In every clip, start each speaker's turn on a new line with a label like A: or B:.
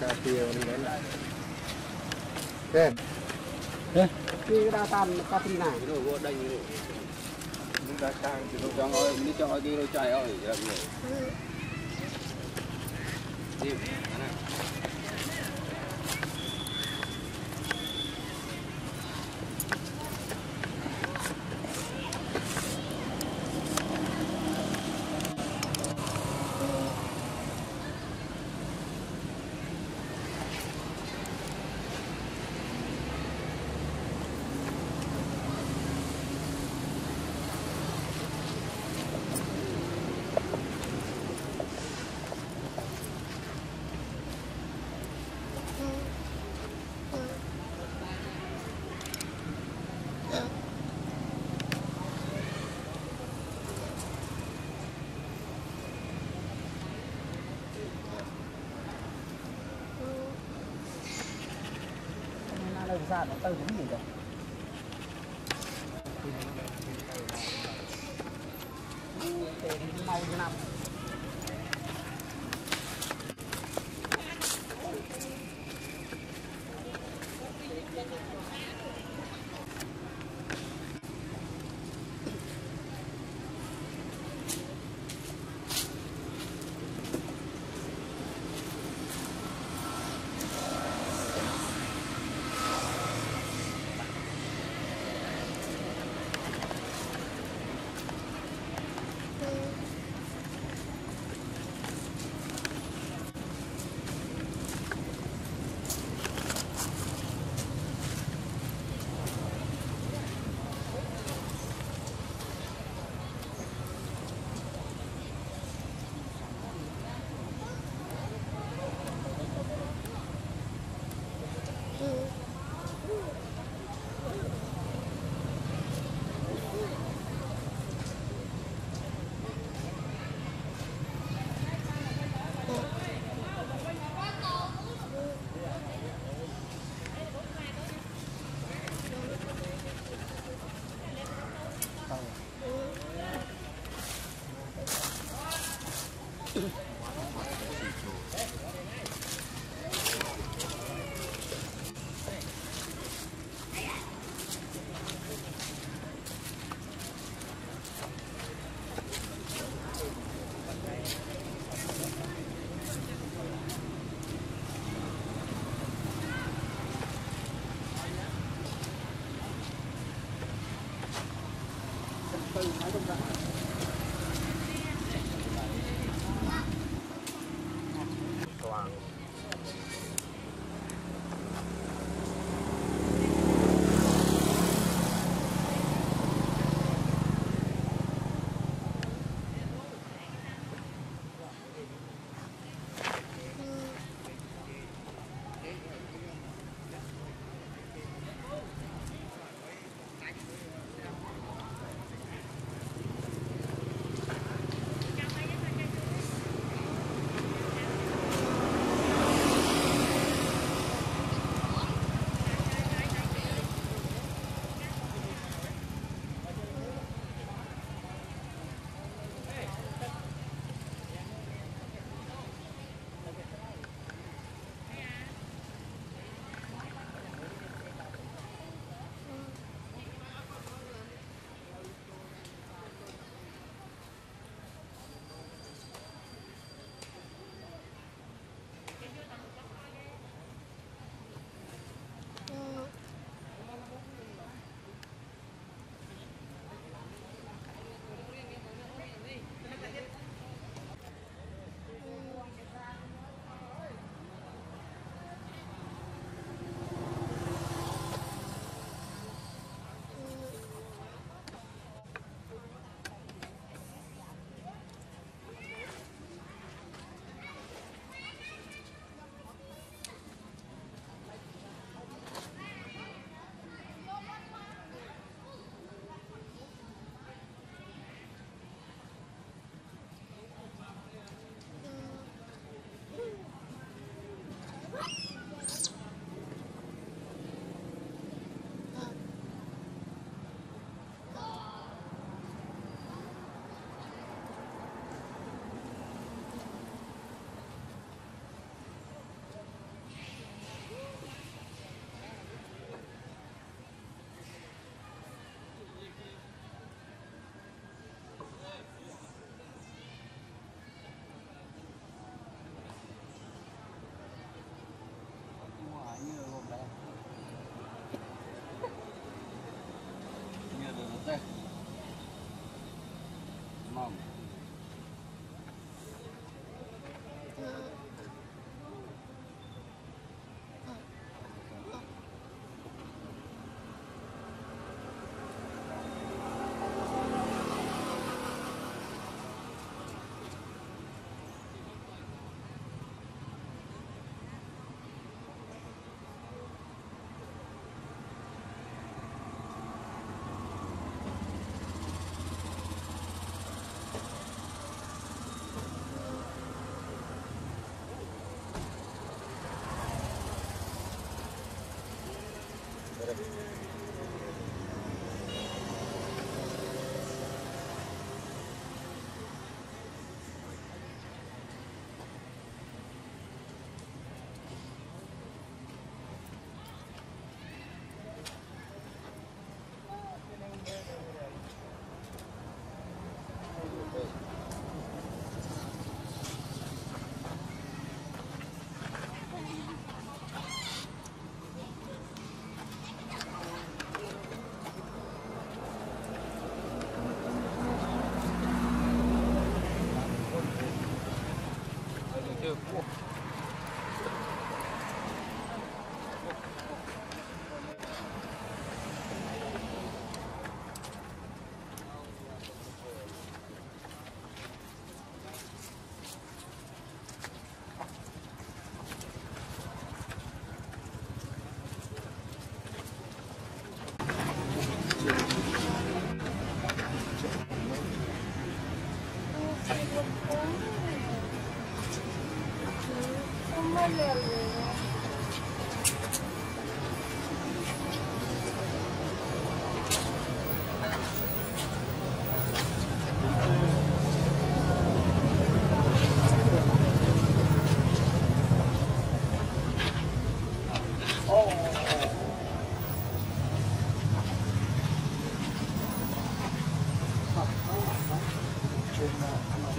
A: cà phê đi đấy lại
B: khi đa cà phê này.
C: rồi vô đây rồi chúng ta sang thì nó cho ngồi mình cho ngồi đi rồi chạy rồi đi
B: ra nó tao cũng gì rồi năm
C: Sao? 嗯，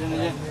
C: Yeah.